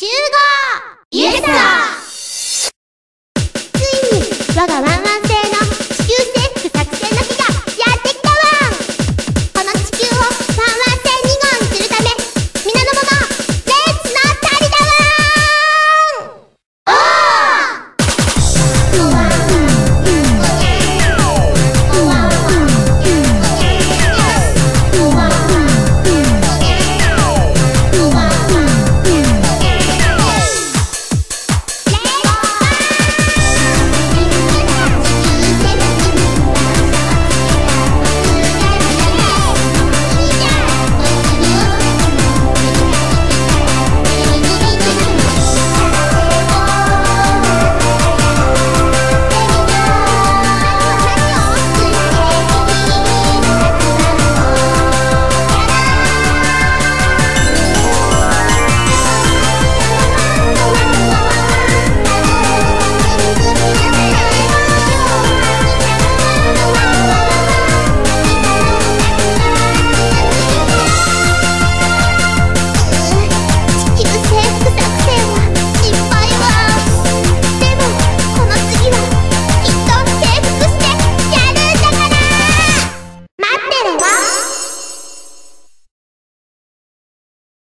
集合イエスだついに我がワン